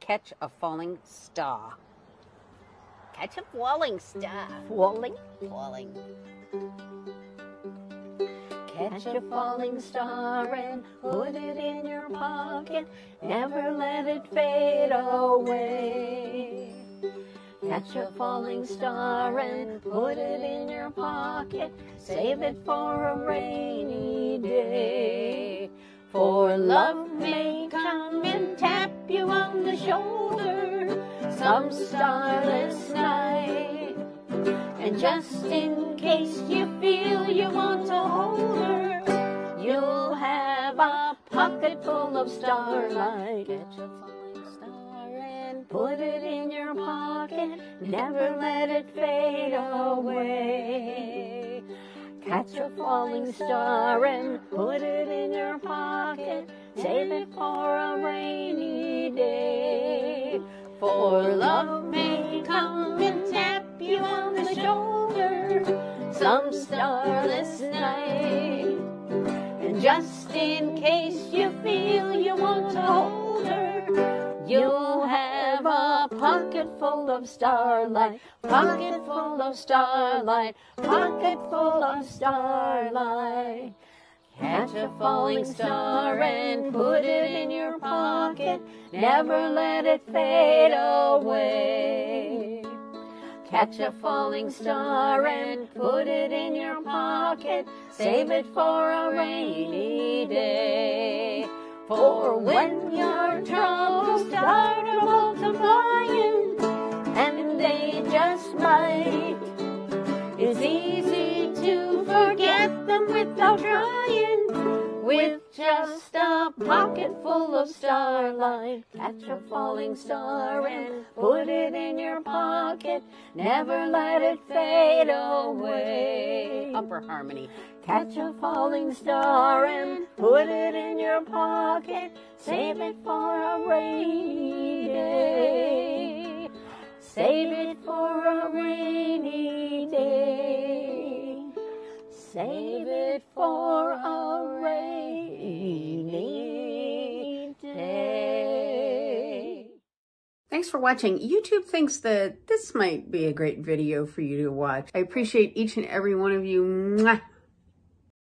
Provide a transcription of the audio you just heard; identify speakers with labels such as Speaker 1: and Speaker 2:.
Speaker 1: catch a falling star. Catch a falling star. Falling? Falling. Catch a falling star and put it in your pocket. Never let it fade away. Catch a falling star and put it in your pocket. Save it for a rainy day. For love may you on the shoulder some starless night. And just in case you feel you want to hold her, you'll have a pocket full of starlight. Catch a falling star and put it in your pocket. Never let it fade away. Catch a falling star and put it in your pocket. Save it for a rainy. For love may come and tap you on the shoulder some starless night. And just in case you feel you want to hold her, you'll have a pocket full of starlight, pocket full of starlight, pocket full of starlight. Catch a falling star and put it in your pocket. Never let it fade away. Catch a falling star and put it in your pocket. Save it for a rainy day. For when your troubles start multiplying and they just might, it's easy to forget them without trying. With just a pocket full of starlight, catch a falling star and put it in your pocket. Never let it fade away. Upper harmony. Catch a falling star and put it in your pocket. Save it for a rainy day. Save it for a rainy day. Save it for a rainy day. Thanks for watching. YouTube thinks that this might be a great video for you to watch. I appreciate each and every one of you. Mwah.